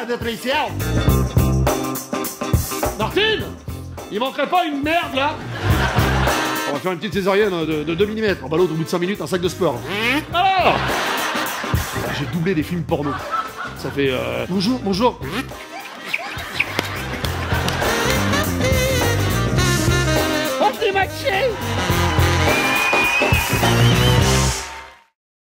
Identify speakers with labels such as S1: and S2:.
S1: la dépression. Martine Il manquerait pas une merde, là On va faire une petite césarienne de, de 2 mm. On va l'autre au bout de 5 minutes, un sac de sport. Alors J'ai doublé des films porno. Ça fait... euh, Bonjour, bonjour. Oh, matché